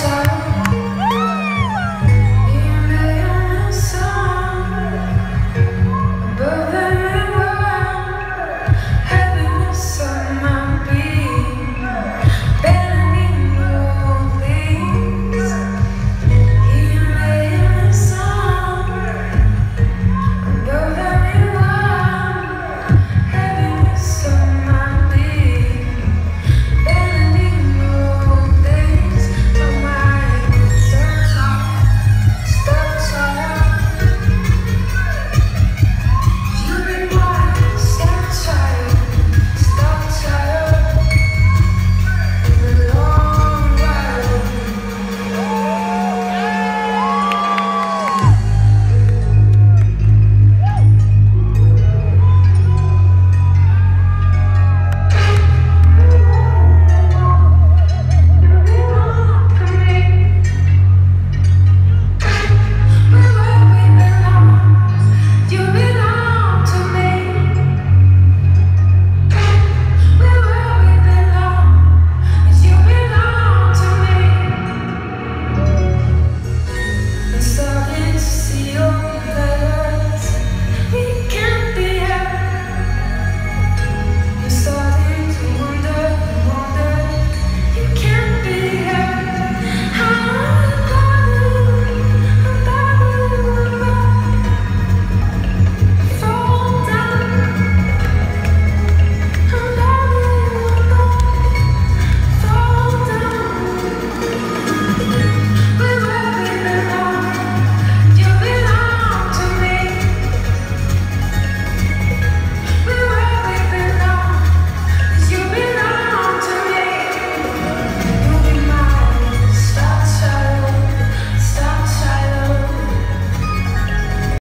time.